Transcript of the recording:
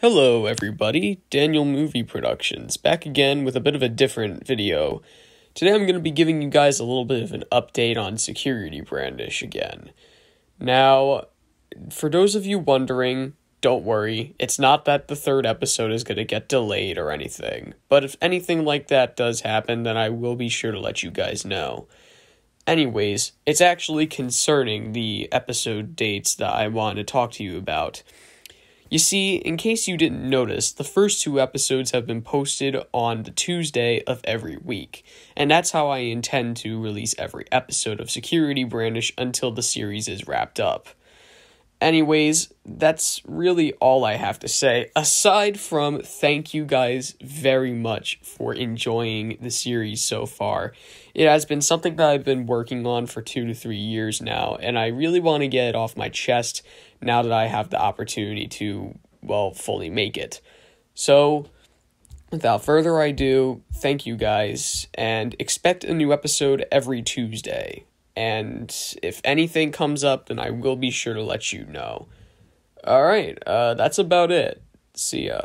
Hello, everybody. Daniel Movie Productions back again with a bit of a different video. Today I'm going to be giving you guys a little bit of an update on Security Brandish again. Now, for those of you wondering, don't worry, it's not that the third episode is going to get delayed or anything, but if anything like that does happen, then I will be sure to let you guys know. Anyways, it's actually concerning the episode dates that I want to talk to you about. You see, in case you didn't notice, the first two episodes have been posted on the Tuesday of every week, and that's how I intend to release every episode of Security Brandish until the series is wrapped up. Anyways, that's really all I have to say, aside from thank you guys very much for enjoying the series so far. It has been something that I've been working on for two to three years now, and I really want to get it off my chest now that I have the opportunity to, well, fully make it. So, without further ado, thank you guys, and expect a new episode every Tuesday. And if anything comes up, then I will be sure to let you know. Alright, uh, that's about it. See ya.